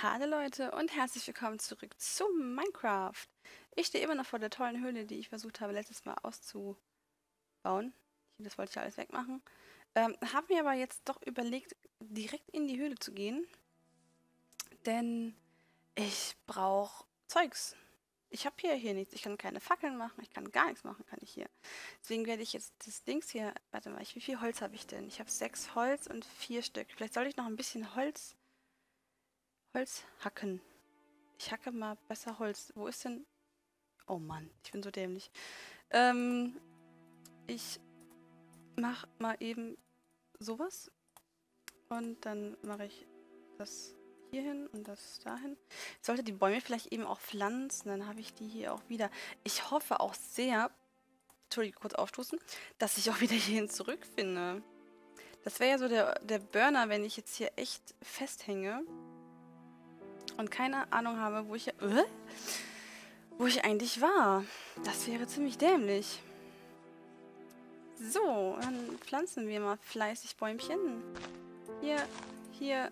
Hallo Leute und herzlich willkommen zurück zu Minecraft. Ich stehe immer noch vor der tollen Höhle, die ich versucht habe letztes Mal auszubauen. Das wollte ich alles wegmachen. Ähm, habe mir aber jetzt doch überlegt, direkt in die Höhle zu gehen. Denn ich brauche Zeugs. Ich habe hier, hier nichts. Ich kann keine Fackeln machen, ich kann gar nichts machen, kann ich hier. Deswegen werde ich jetzt das Dings hier... Warte mal, wie viel Holz habe ich denn? Ich habe sechs Holz und vier Stück. Vielleicht sollte ich noch ein bisschen Holz Holz hacken. Ich hacke mal besser Holz. Wo ist denn... Oh Mann, ich bin so dämlich. Ähm, ich mach mal eben sowas. Und dann mache ich das hier hin und das dahin. Ich sollte die Bäume vielleicht eben auch pflanzen, dann habe ich die hier auch wieder. Ich hoffe auch sehr, Entschuldigung, kurz aufstoßen, dass ich auch wieder hierhin zurückfinde. Das wäre ja so der, der Burner, wenn ich jetzt hier echt festhänge und keine Ahnung habe, wo ich, äh, wo ich eigentlich war. Das wäre ziemlich dämlich. So, dann pflanzen wir mal fleißig Bäumchen. Hier, hier,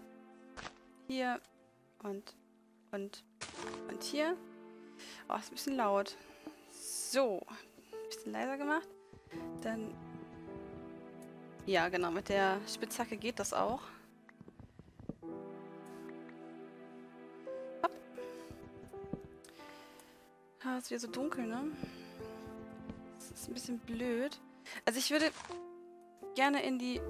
hier und, und, und hier. Oh, ist ein bisschen laut. So, ein bisschen leiser gemacht. Dann, ja genau, mit der Spitzhacke geht das auch. Ah, ist wieder so dunkel, ne? Das ist ein bisschen blöd. Also ich würde gerne in die...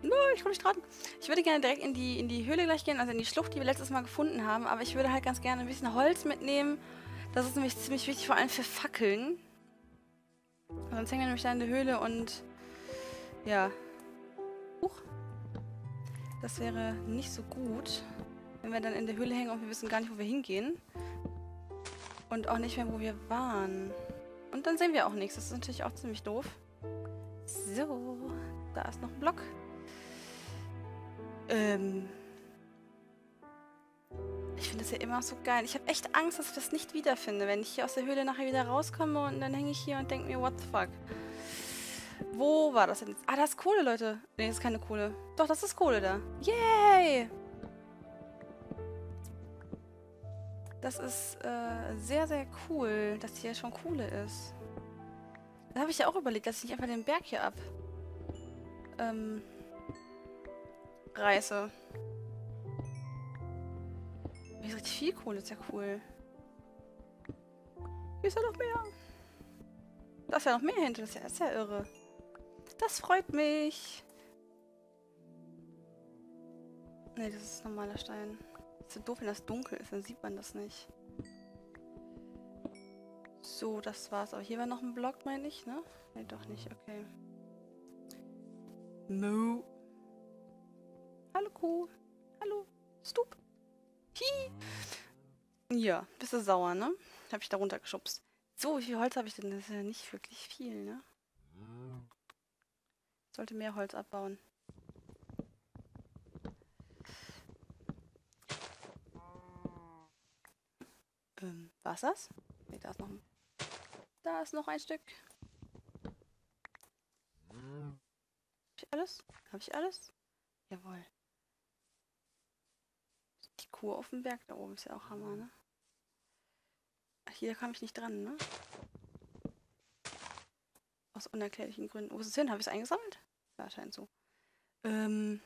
Nein, ich komme nicht dran. Ich würde gerne direkt in die, in die Höhle gleich gehen, also in die Schlucht, die wir letztes Mal gefunden haben. Aber ich würde halt ganz gerne ein bisschen Holz mitnehmen. Das ist nämlich ziemlich wichtig, vor allem für Fackeln. Sonst hängen wir nämlich da in der Höhle und... Ja. Huch. Das wäre nicht so gut, wenn wir dann in der Höhle hängen und wir wissen gar nicht, wo wir hingehen. Und auch nicht mehr, wo wir waren. Und dann sehen wir auch nichts. Das ist natürlich auch ziemlich doof. So, da ist noch ein Block. Ähm. Ich finde das ja immer so geil. Ich habe echt Angst, dass ich das nicht wiederfinde, wenn ich hier aus der Höhle nachher wieder rauskomme und dann hänge ich hier und denke mir, what the fuck. Wo war das denn jetzt? Ah, da ist Kohle, Leute. Nee, das ist keine Kohle. Doch, das ist Kohle da. Yay! Das ist äh, sehr, sehr cool, dass hier schon Kohle ist. Da habe ich ja auch überlegt, dass ich nicht einfach den Berg hier ab ähm, reiße. Hier ist richtig viel Kohle, ist ja cool. Hier ist ja noch mehr. Da ist ja noch mehr hinter, das ist ja, ist ja irre. Das freut mich. Ne, das ist normaler Stein. So doof, wenn das dunkel ist, dann sieht man das nicht. So, das war's. Aber hier war noch ein Block, meine ich, ne? Ne, doch nicht, okay. Mo. Hallo Kuh. Hallo. Stup. Hi. Ja, bist du sauer, ne? Hab ich da runtergeschubst. So, wie viel Holz habe ich denn? Das ist ja nicht wirklich viel, ne? Sollte mehr Holz abbauen. Ähm, war's das? Ne, da ist noch ein... Da ist noch ein Stück. Hab ich alles? Hab ich alles? Jawohl. Die Kuh auf dem Berg da oben ist ja auch Hammer, ne? Hier kam ich nicht dran, ne? Aus unerklärlichen Gründen. Wo ist es hin? Habe ich es eingesammelt? Ja, scheint so. Ähm...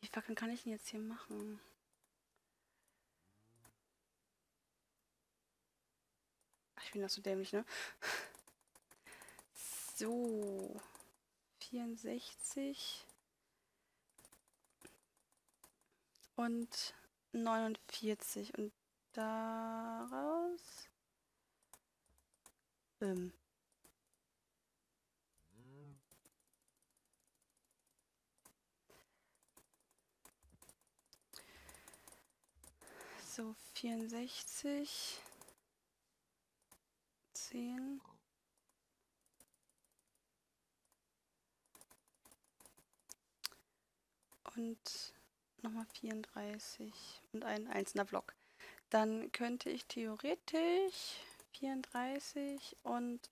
Wie Fackeln kann ich denn jetzt hier machen? Ich bin das so dämlich, ne? So. 64. Und 49. Und daraus... Ähm. So, 64. 10. Und nochmal 34 und ein einzelner Block. Dann könnte ich theoretisch 34 und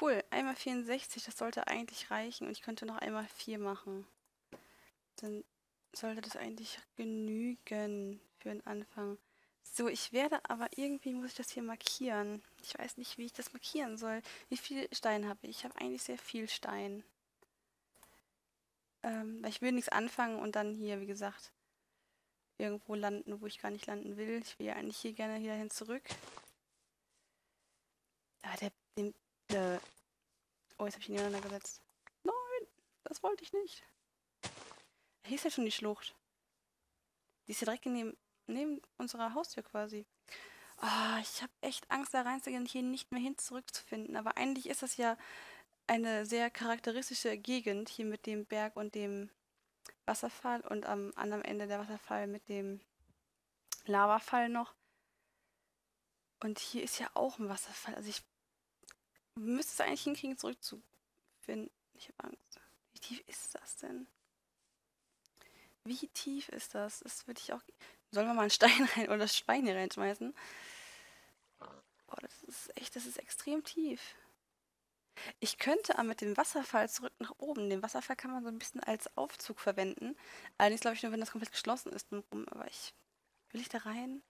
Cool, einmal 64, das sollte eigentlich reichen und ich könnte noch einmal 4 machen. Dann sollte das eigentlich genügen für den Anfang. So, ich werde aber irgendwie muss ich das hier markieren. Ich weiß nicht, wie ich das markieren soll. Wie viel Stein habe ich? Ich habe eigentlich sehr viel Stein. Ähm, ich will nichts anfangen und dann hier, wie gesagt, irgendwo landen, wo ich gar nicht landen will. Ich will ja eigentlich hier gerne hier hin zurück. Ah, der, den, äh, oh, jetzt habe ich ihn nebeneinander gesetzt. Nein, das wollte ich nicht. Hier ist ja schon die Schlucht. Die ist ja direkt neben, neben unserer Haustür quasi. Oh, ich habe echt Angst, da reinzugehen und hier nicht mehr hin zurückzufinden. Aber eigentlich ist das ja eine sehr charakteristische Gegend hier mit dem Berg und dem Wasserfall und am anderen Ende der Wasserfall mit dem Lavafall noch. Und hier ist ja auch ein Wasserfall. Also ich müsste es eigentlich hinkriegen, zurückzufinden. Ich habe Angst. Wie tief ist das denn? Wie tief ist das? Das würde ich auch. Sollen wir mal einen Stein rein oder Schwein hier reinschmeißen? Boah, das ist echt, das ist extrem tief. Ich könnte aber mit dem Wasserfall zurück nach oben. Den Wasserfall kann man so ein bisschen als Aufzug verwenden. Allerdings glaube ich nur, wenn das komplett geschlossen ist. Aber ich. Will ich da rein?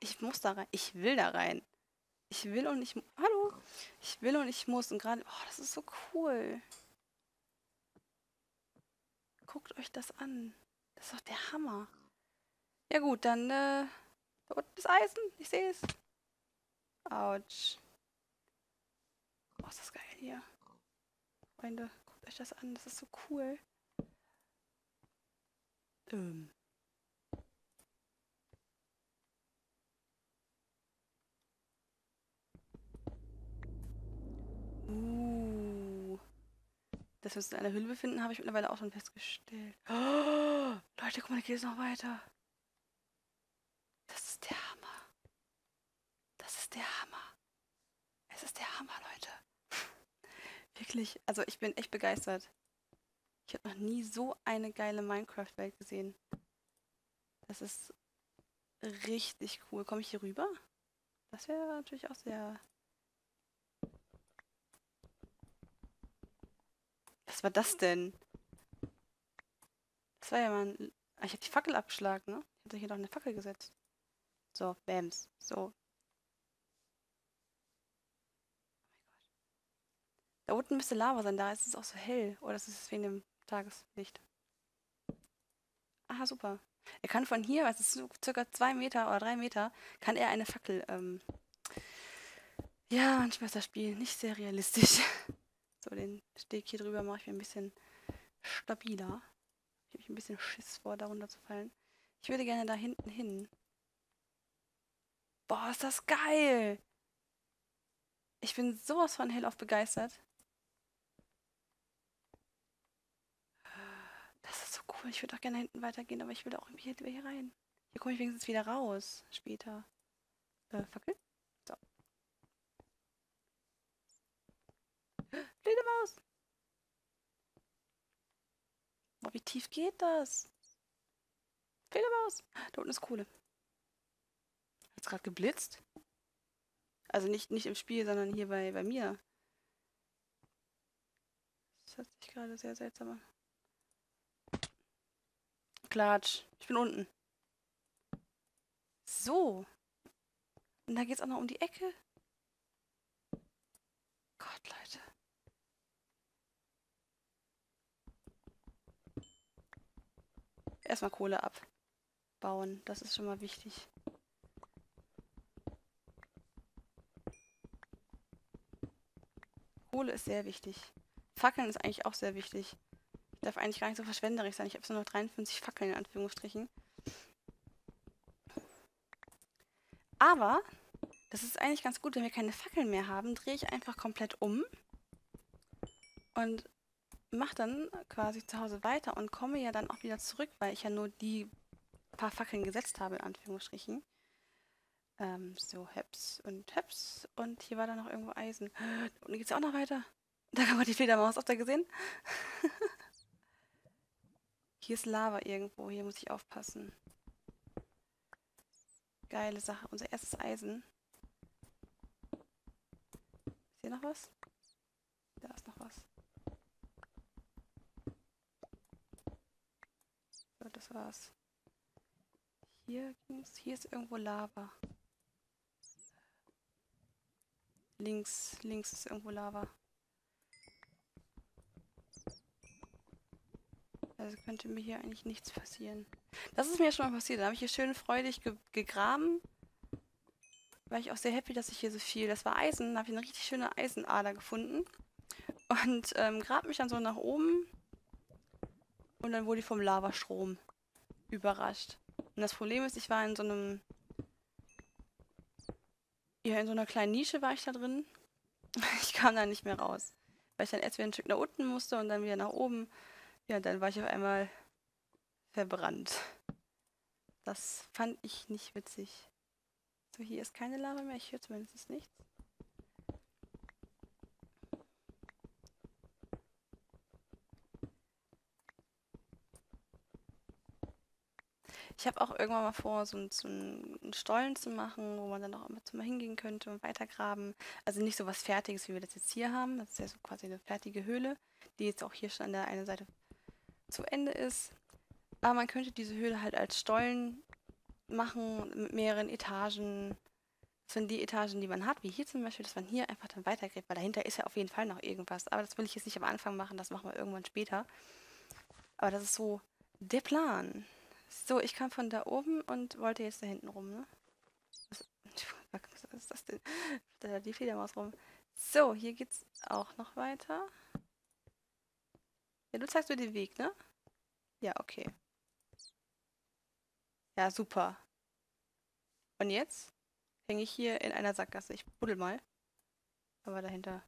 Ich muss da rein. Ich will da rein. Ich will und ich. Hallo! Ich will und ich muss. Und gerade. Oh, das ist so cool. Guckt euch das an. Das ist doch der Hammer. Ja gut, dann, äh, da unten ist Eisen. Ich sehe es. Autsch. Oh, ist das geil hier. Freunde, guckt euch das an. Das ist so cool. Ähm. Uh. Dass wir uns in einer Hülle befinden, habe ich mittlerweile auch schon festgestellt. Oh, Leute, guck mal, da geht es noch weiter. Das ist der Hammer. Das ist der Hammer. Es ist der Hammer, Leute. Wirklich, also ich bin echt begeistert. Ich habe noch nie so eine geile Minecraft-Welt gesehen. Das ist richtig cool. Komme ich hier rüber? Das wäre natürlich auch sehr... Was war das denn? Das war ja mal ein... Ich habe die Fackel abgeschlagen, ne? Ich hatte hier doch eine Fackel gesetzt. So, Bams. So, Da unten müsste Lava sein, da ist es auch so hell. Oder ist es wegen dem Tageslicht? Aha, super. Er kann von hier, es ist circa zwei Meter oder drei Meter, kann er eine Fackel, ähm ja, manchmal ist das Spiel nicht sehr realistisch. So, den Steg hier drüber mache ich mir ein bisschen stabiler. Ich habe ein bisschen Schiss vor, darunter zu fallen. Ich würde gerne da hinten hin. Boah, ist das geil! Ich bin sowas von hell auf begeistert. Cool. Ich würde auch gerne hinten weitergehen, aber ich will auch irgendwie hier rein. Hier komme ich wenigstens wieder raus. Später. Äh, Fackel? So. Fledermaus! Boah, wie tief geht das? Fledermaus! Da unten ist Kohle. Hat's gerade geblitzt? Also nicht, nicht im Spiel, sondern hier bei, bei mir. Das hat sich gerade sehr seltsam an. Klatsch. Ich bin unten. So. Und da geht's auch noch um die Ecke. Gott, Leute. Erstmal Kohle abbauen. Das ist schon mal wichtig. Kohle ist sehr wichtig. Fackeln ist eigentlich auch sehr wichtig darf eigentlich gar nicht so verschwenderisch sein. Ich habe so noch 53 Fackeln in Anführungsstrichen. Aber, das ist eigentlich ganz gut, wenn wir keine Fackeln mehr haben, drehe ich einfach komplett um und mache dann quasi zu Hause weiter und komme ja dann auch wieder zurück, weil ich ja nur die paar Fackeln gesetzt habe, in Anführungsstrichen. Ähm, so, Heps und Heps. Und hier war dann noch irgendwo Eisen. Und geht es auch noch weiter. Da kann man die Fledermaus. Habt ihr gesehen? Hier ist Lava irgendwo. Hier muss ich aufpassen. Geile Sache. Unser erstes Eisen. Ist hier noch was? Da ist noch was. So, das war's. Hier, hier ist irgendwo Lava. Links, links ist irgendwo Lava. Also könnte mir hier eigentlich nichts passieren. Das ist mir schon mal passiert. Da habe ich hier schön freudig ge gegraben. War ich auch sehr happy, dass ich hier so viel... Das war Eisen. Da habe ich eine richtig schöne Eisenader gefunden. Und ähm, grab mich dann so nach oben. Und dann wurde ich vom Lavastrom überrascht. Und das Problem ist, ich war in so einem... Ja, in so einer kleinen Nische war ich da drin. Ich kam da nicht mehr raus. Weil ich dann erst wieder ein Stück nach unten musste und dann wieder nach oben. Ja, dann war ich auf einmal verbrannt. Das fand ich nicht witzig. So, hier ist keine Lava mehr. Ich höre zumindest nichts. Ich habe auch irgendwann mal vor, so, so einen Stollen zu machen, wo man dann auch immer mal hingehen könnte und weitergraben. Also nicht so was Fertiges, wie wir das jetzt hier haben. Das ist ja so quasi eine fertige Höhle, die jetzt auch hier schon an der einen Seite zu Ende ist. Aber man könnte diese Höhle halt als Stollen machen mit mehreren Etagen. Das sind die Etagen, die man hat, wie hier zum Beispiel, dass man hier einfach dann weitergräbt, weil dahinter ist ja auf jeden Fall noch irgendwas. Aber das will ich jetzt nicht am Anfang machen, das machen wir irgendwann später. Aber das ist so der Plan. So, ich kam von da oben und wollte jetzt da hinten rum, ne? Was, was ist das denn? Da die Fledermaus rum. So, hier geht's auch noch weiter. Ja, du zeigst mir den Weg, ne? Ja, okay. Ja, super. Und jetzt hänge ich hier in einer Sackgasse. Ich buddel mal. Aber dahinter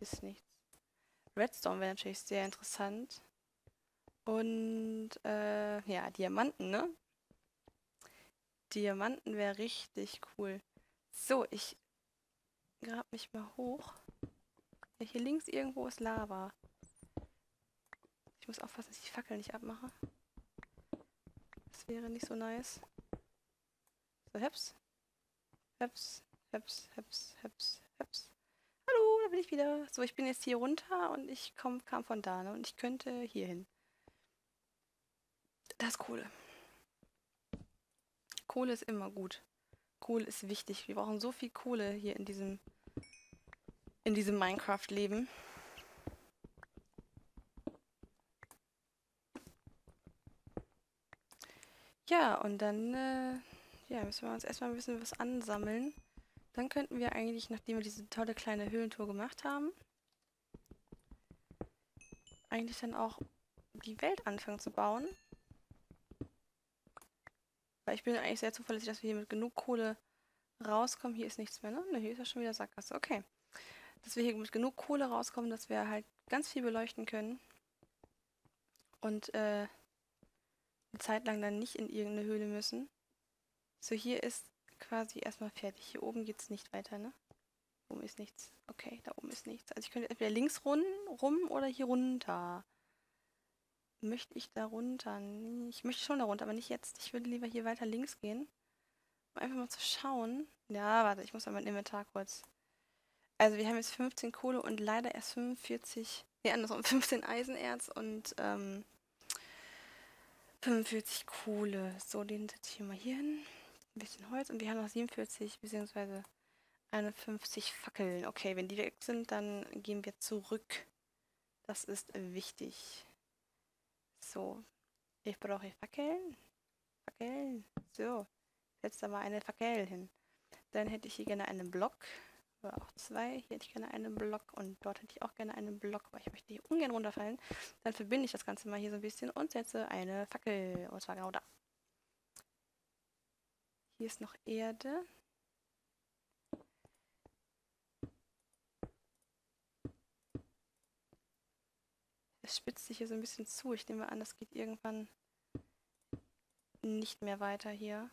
ist nichts. Redstone wäre natürlich sehr interessant. Und äh, ja, Diamanten, ne? Diamanten wäre richtig cool. So, ich grab mich mal hoch. Hier links irgendwo ist Lava. Ich muss aufpassen, dass ich die Fackel nicht abmache. Das wäre nicht so nice. So, heps. Heps, heps, heps, heps, heps. Hallo, da bin ich wieder. So, ich bin jetzt hier runter und ich komm, kam von da, ne? Und ich könnte hier hin. Das ist Kohle. Kohle ist immer gut. Kohle ist wichtig. Wir brauchen so viel Kohle hier in diesem in diesem Minecraft-Leben. Ja, und dann äh, ja, müssen wir uns erstmal ein bisschen was ansammeln. Dann könnten wir eigentlich, nachdem wir diese tolle kleine Höhlentour gemacht haben, eigentlich dann auch die Welt anfangen zu bauen. Weil ich bin eigentlich sehr zuverlässig, dass wir hier mit genug Kohle rauskommen. Hier ist nichts mehr, ne? Ne, hier ist ja schon wieder Sackgasse. Okay. Dass wir hier mit genug Kohle rauskommen, dass wir halt ganz viel beleuchten können. Und äh, eine Zeit lang dann nicht in irgendeine Höhle müssen. So, hier ist quasi erstmal fertig. Hier oben geht es nicht weiter, ne? Oben ist nichts. Okay, da oben ist nichts. Also ich könnte entweder links rum, rum oder hier runter. Möchte ich da runter? Ich möchte schon da runter, aber nicht jetzt. Ich würde lieber hier weiter links gehen. Um einfach mal zu schauen. Ja, warte, ich muss mal mein Inventar kurz. Also wir haben jetzt 15 Kohle und leider erst 45, nee, andersrum, 15 Eisenerz und ähm, 45 Kohle. So, den setze ich mal hier hin. Ein bisschen Holz und wir haben noch 47 bzw. 51 Fackeln. Okay, wenn die weg sind, dann gehen wir zurück. Das ist wichtig. So, ich brauche Fackeln. Fackeln. So, setz da mal eine Fackel hin. Dann hätte ich hier gerne einen Block. Oder auch zwei. Hier hätte ich gerne einen Block. Und dort hätte ich auch gerne einen Block, weil ich möchte hier ungern runterfallen. Dann verbinde ich das Ganze mal hier so ein bisschen und setze eine Fackel. Und zwar genau da. Hier ist noch Erde. Es spitzt sich hier so ein bisschen zu. Ich nehme an, das geht irgendwann nicht mehr weiter hier.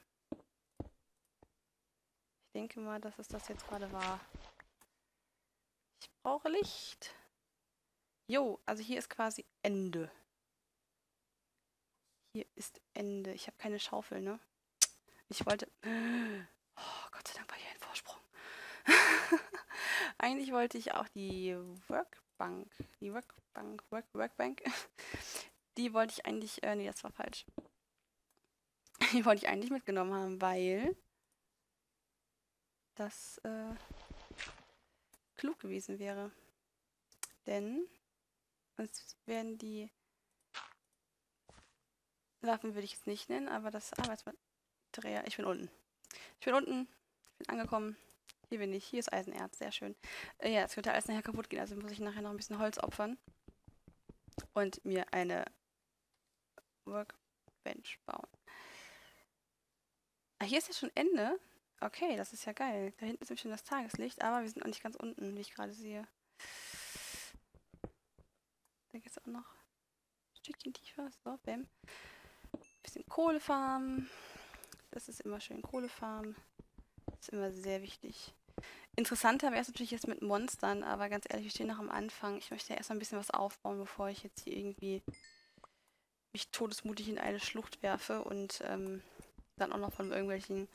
Denke mal, dass es das jetzt gerade war. Ich brauche Licht. Jo, also hier ist quasi Ende. Hier ist Ende. Ich habe keine Schaufel, ne? Ich wollte... Oh, Gott sei Dank war hier ein Vorsprung. Eigentlich wollte ich auch die Work Workbank, die Workbank, Work, Workbank die wollte ich eigentlich, äh, nee, das war falsch. Die wollte ich eigentlich mitgenommen haben, weil das äh, klug gewesen wäre. Denn sonst werden die Waffen würde ich jetzt nicht nennen, aber das Arbeitsmaterial. Ich bin unten. Ich bin unten. Ich bin angekommen. Hier bin ich. Hier ist Eisenerz. Sehr schön. Äh, ja, es könnte alles nachher kaputt gehen. Also muss ich nachher noch ein bisschen Holz opfern. Und mir eine Workbench bauen. Ah, hier ist ja schon Ende. Okay, das ist ja geil. Da hinten ist nämlich schon das Tageslicht, aber wir sind noch nicht ganz unten, wie ich gerade sehe. Da geht es auch noch ein Stückchen tiefer. So, bam. Bisschen Kohlefarm. Das ist immer schön. Kohlefarm. Das ist immer sehr wichtig. Interessanter wäre es natürlich jetzt mit Monstern, aber ganz ehrlich, wir stehen noch am Anfang. Ich möchte ja erst mal ein bisschen was aufbauen, bevor ich jetzt hier irgendwie mich todesmutig in eine Schlucht werfe und ähm, dann auch noch von irgendwelchen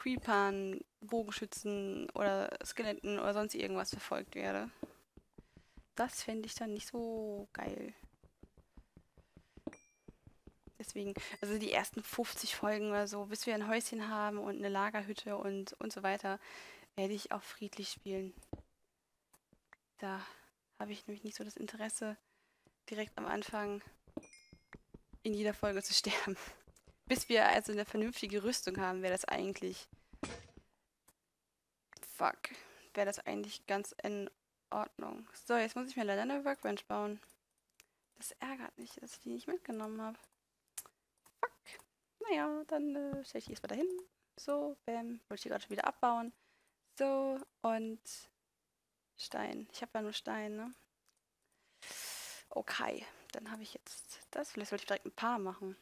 Creepern, Bogenschützen oder Skeletten oder sonst irgendwas verfolgt werde. Das fände ich dann nicht so geil. Deswegen, also die ersten 50 Folgen oder so, bis wir ein Häuschen haben und eine Lagerhütte und, und so weiter, werde ich auch friedlich spielen. Da habe ich nämlich nicht so das Interesse, direkt am Anfang in jeder Folge zu sterben. Bis wir also eine vernünftige Rüstung haben, wäre das eigentlich... Fuck. Wäre das eigentlich ganz in Ordnung. So, jetzt muss ich mir leider eine Workbench bauen. Das ärgert mich, dass ich die nicht mitgenommen habe. Fuck. Naja, dann äh, stelle ich die jetzt mal dahin. So, bam. Wollte ich die gerade schon wieder abbauen. So, und Stein. Ich habe ja nur Stein, ne? Okay, dann habe ich jetzt das. Vielleicht sollte ich direkt ein paar machen.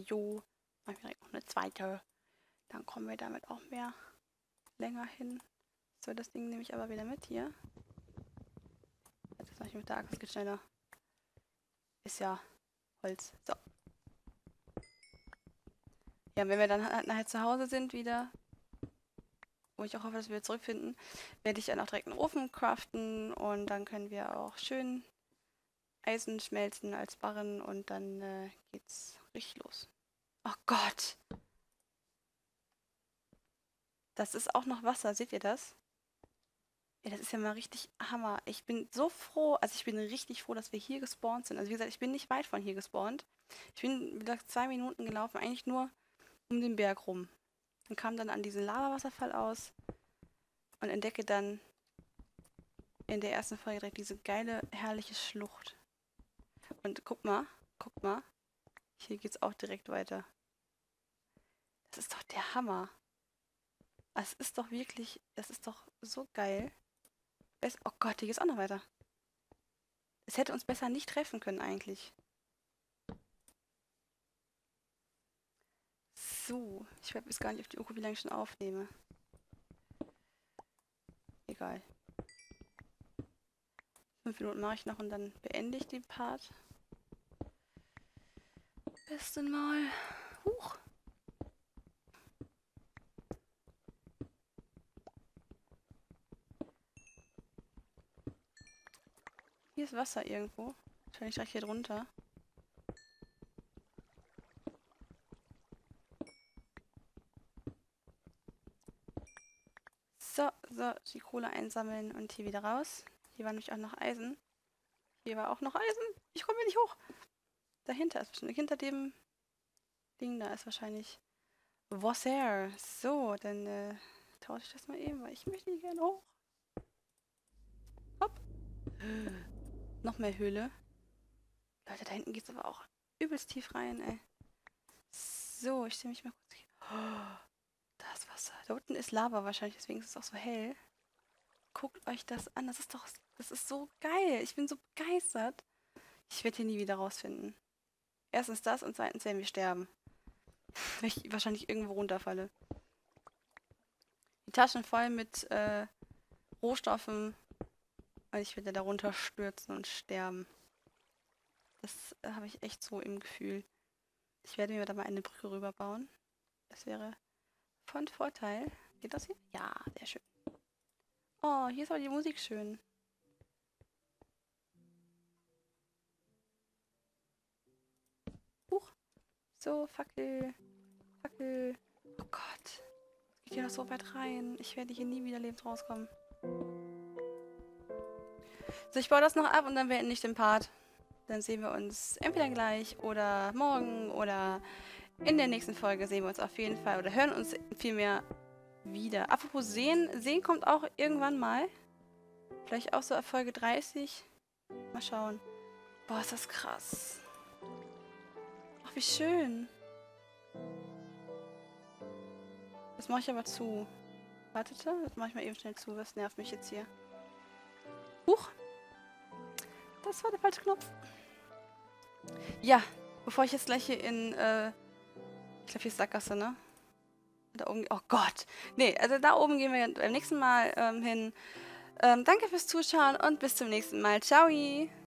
Jo, mache ich direkt noch eine zweite. Dann kommen wir damit auch mehr länger hin. So, das Ding nehme ich aber wieder mit hier. Das mache ich mit der Axt, geht schneller. Ist ja Holz. So. Ja, wenn wir dann nachher zu Hause sind wieder, wo ich auch hoffe, dass wir zurückfinden, werde ich dann auch direkt einen Ofen craften und dann können wir auch schön Eisen schmelzen als Barren und dann äh, geht's richtig los. Oh Gott! Das ist auch noch Wasser, seht ihr das? Ja, das ist ja mal richtig Hammer. Ich bin so froh, also ich bin richtig froh, dass wir hier gespawnt sind. Also wie gesagt, ich bin nicht weit von hier gespawnt. Ich bin, wie gesagt, zwei Minuten gelaufen, eigentlich nur um den Berg rum. Und kam dann an diesen Lavawasserfall aus und entdecke dann in der ersten Folge direkt diese geile, herrliche Schlucht. Und guck mal, guck mal, hier geht's auch direkt weiter. Das ist doch der Hammer. Es ist doch wirklich, das ist doch so geil. oh Gott, hier geht's auch noch weiter. Es hätte uns besser nicht treffen können eigentlich. So, ich weiß gar nicht auf die Uhr, wie lange ich schon aufnehme. Egal. Fünf Minuten mache ich noch und dann beende ich den Part. Besten Mal. Huch. Hier ist Wasser irgendwo. Wahrscheinlich gleich hier drunter. So, so, die Kohle einsammeln und hier wieder raus. Hier war nämlich auch noch Eisen. Hier war auch noch Eisen. Ich komme hier nicht hoch. Dahinter ist wahrscheinlich, hinter dem Ding da ist wahrscheinlich Wasser. So, dann äh, tausche ich das mal eben, weil ich möchte hier gerne hoch. Hopp. Noch mehr Höhle. Leute, da hinten geht es aber auch übelst tief rein, ey. So, ich stelle mich mal kurz hier. Oh, das Wasser. Da unten ist Lava wahrscheinlich, deswegen ist es auch so hell. Guckt euch das an. Das ist doch, das ist so geil. Ich bin so begeistert. Ich werde hier nie wieder rausfinden. Erstens das und zweitens werden wir sterben. Weil ich wahrscheinlich irgendwo runterfalle. Die Taschen voll mit äh, Rohstoffen. Und ich werde darunter stürzen und sterben. Das äh, habe ich echt so im Gefühl. Ich werde mir da mal eine Brücke rüberbauen. Das wäre von Vorteil. Geht das hier? Ja, sehr schön. Oh, hier ist aber die Musik schön. So, Fackel. Fackel. Oh Gott. Geht hier noch so weit rein. Ich werde hier nie wieder lebend rauskommen. So, ich baue das noch ab und dann beende ich den Part. Dann sehen wir uns entweder gleich oder morgen oder in der nächsten Folge sehen wir uns auf jeden Fall oder hören uns vielmehr wieder. Apropos sehen, sehen kommt auch irgendwann mal. Vielleicht auch so auf Folge 30. Mal schauen. Boah, ist das krass. Ach, wie schön. Das mache ich aber zu. Wartete, das mache ich mal eben schnell zu. Was nervt mich jetzt hier? Huch. Das war der falsche Knopf. Ja, bevor ich jetzt gleich hier in, äh, ich glaube hier ist Sackgasse, ne? Da oben, oh Gott. Nee, also da oben gehen wir beim nächsten Mal ähm, hin. Ähm, danke fürs Zuschauen und bis zum nächsten Mal. Ciao!